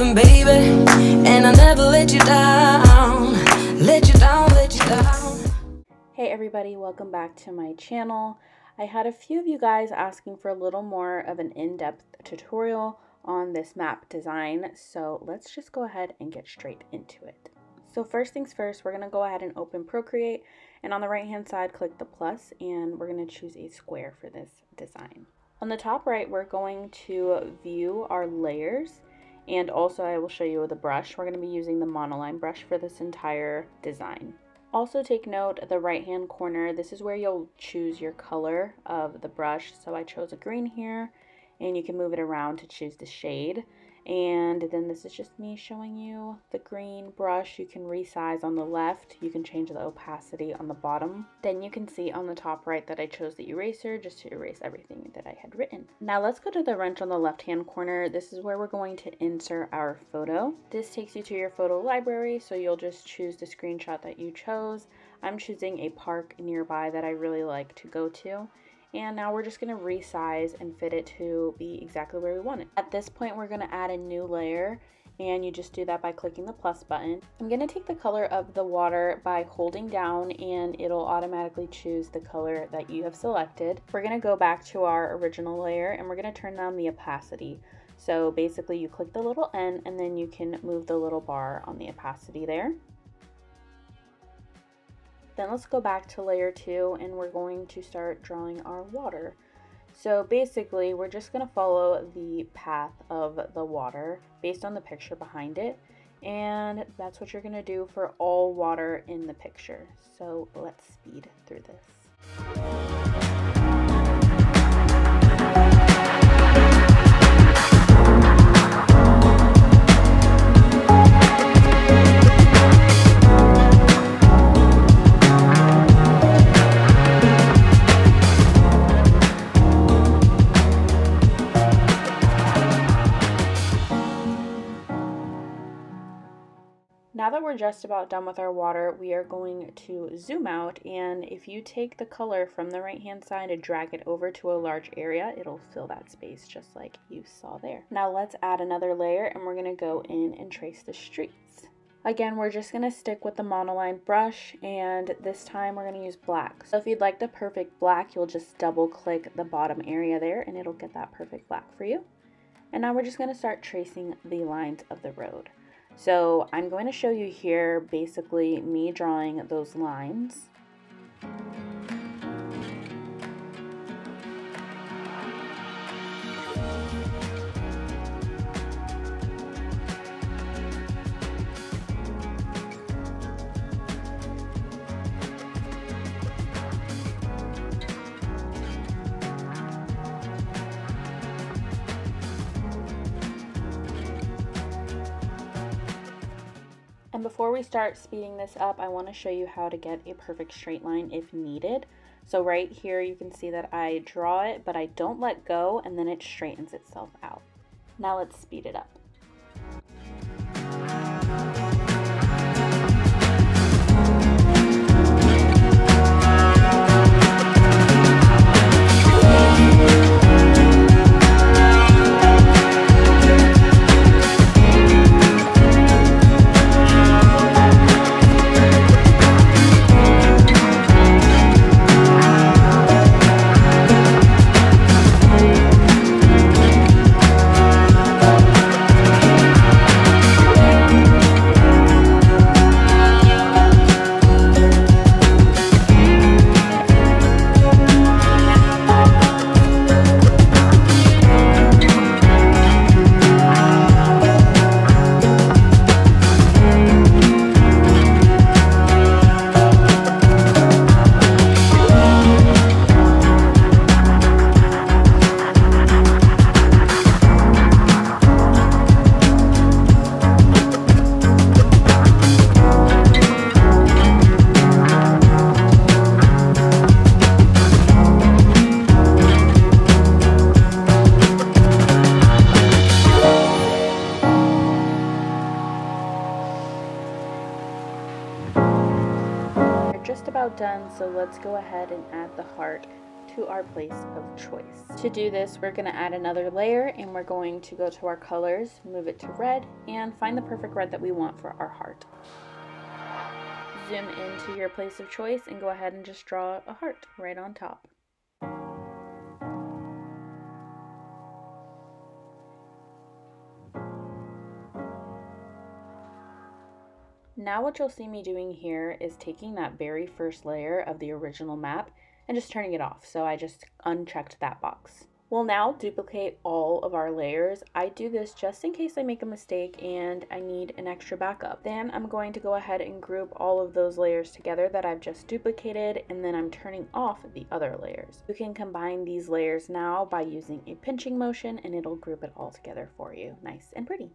baby. And I'll never let you down. Let you down, let you down. Hey everybody, welcome back to my channel. I had a few of you guys asking for a little more of an in-depth tutorial on this map design, so let's just go ahead and get straight into it. So first things first, we're going to go ahead and open Procreate, and on the right hand side click the plus, and we're going to choose a square for this design. On the top right, we're going to view our layers, and also I will show you the brush. We're going to be using the monoline brush for this entire design. Also take note the right hand corner, this is where you'll choose your color of the brush. So I chose a green here and you can move it around to choose the shade. And then this is just me showing you the green brush. You can resize on the left. You can change the opacity on the bottom. Then you can see on the top right that I chose the eraser just to erase everything that I had written. Now let's go to the wrench on the left hand corner. This is where we're going to insert our photo. This takes you to your photo library. So you'll just choose the screenshot that you chose. I'm choosing a park nearby that I really like to go to and now we're just going to resize and fit it to be exactly where we want it. At this point we're going to add a new layer and you just do that by clicking the plus button. I'm going to take the color of the water by holding down and it'll automatically choose the color that you have selected. We're going to go back to our original layer and we're going to turn down the opacity. So basically you click the little N and then you can move the little bar on the opacity there. Then let's go back to layer two and we're going to start drawing our water. So basically we're just going to follow the path of the water based on the picture behind it. And that's what you're going to do for all water in the picture. So let's speed through this. That we're just about done with our water, we are going to zoom out and if you take the color from the right hand side and drag it over to a large area, it'll fill that space just like you saw there. Now let's add another layer and we're gonna go in and trace the streets. Again, we're just going to stick with the monoline brush and this time we're going to use black. So if you'd like the perfect black, you'll just double click the bottom area there and it'll get that perfect black for you. And now we're just going to start tracing the lines of the road. So I'm going to show you here basically me drawing those lines. And before we start speeding this up, I want to show you how to get a perfect straight line if needed. So right here you can see that I draw it, but I don't let go and then it straightens itself out. Now let's speed it up. Just about done, so let's go ahead and add the heart to our place of choice. To do this, we're going to add another layer and we're going to go to our colors, move it to red, and find the perfect red that we want for our heart. Zoom into your place of choice and go ahead and just draw a heart right on top. Now what you'll see me doing here is taking that very first layer of the original map and just turning it off. So I just unchecked that box. We'll now duplicate all of our layers. I do this just in case I make a mistake and I need an extra backup. Then I'm going to go ahead and group all of those layers together that I've just duplicated and then I'm turning off the other layers. You can combine these layers now by using a pinching motion and it'll group it all together for you nice and pretty.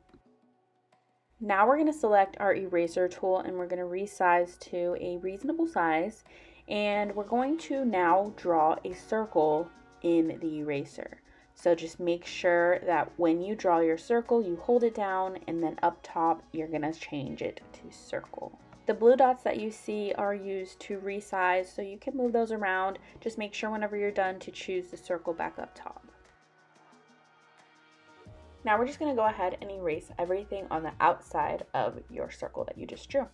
Now we're going to select our eraser tool and we're going to resize to a reasonable size and we're going to now draw a circle in the eraser. So just make sure that when you draw your circle, you hold it down and then up top, you're gonna change it to circle. The blue dots that you see are used to resize, so you can move those around. Just make sure whenever you're done to choose the circle back up top. Now we're just going to go ahead and erase everything on the outside of your circle that you just drew.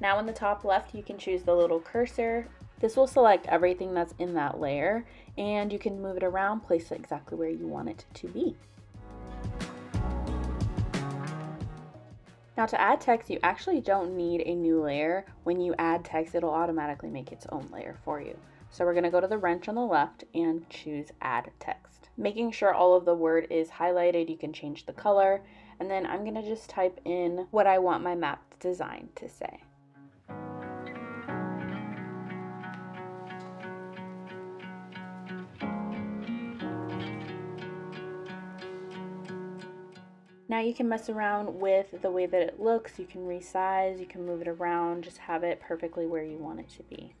Now in the top left, you can choose the little cursor. This will select everything that's in that layer and you can move it around, place it exactly where you want it to be. Now to add text, you actually don't need a new layer. When you add text, it'll automatically make its own layer for you. So we're gonna go to the wrench on the left and choose add text. Making sure all of the word is highlighted, you can change the color. And then I'm gonna just type in what I want my map design to say. Now you can mess around with the way that it looks. You can resize, you can move it around, just have it perfectly where you want it to be.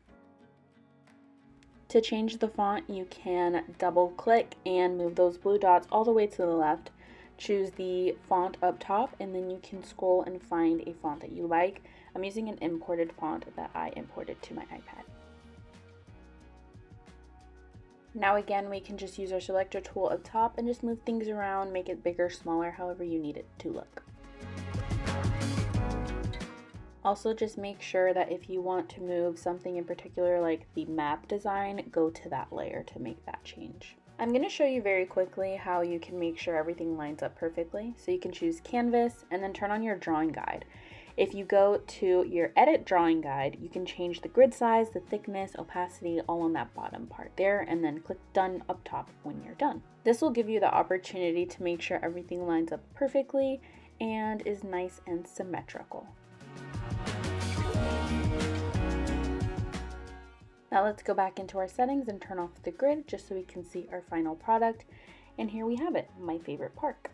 To change the font, you can double click and move those blue dots all the way to the left. Choose the font up top and then you can scroll and find a font that you like. I'm using an imported font that I imported to my iPad. Now again, we can just use our selector tool up top and just move things around, make it bigger, smaller, however you need it to look. Also just make sure that if you want to move something in particular like the map design, go to that layer to make that change. I'm going to show you very quickly how you can make sure everything lines up perfectly. So you can choose canvas and then turn on your drawing guide. If you go to your edit drawing guide, you can change the grid size, the thickness, opacity, all on that bottom part there, and then click done up top when you're done. This will give you the opportunity to make sure everything lines up perfectly and is nice and symmetrical. Now let's go back into our settings and turn off the grid just so we can see our final product. And here we have it, my favorite park.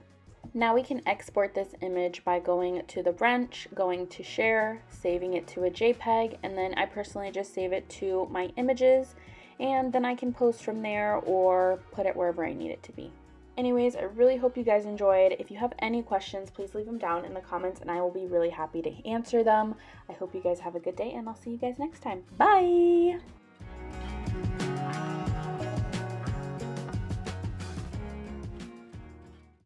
Now we can export this image by going to the wrench, going to share, saving it to a JPEG, and then I personally just save it to my images, and then I can post from there or put it wherever I need it to be. Anyways, I really hope you guys enjoyed. If you have any questions, please leave them down in the comments and I will be really happy to answer them. I hope you guys have a good day and I'll see you guys next time. Bye!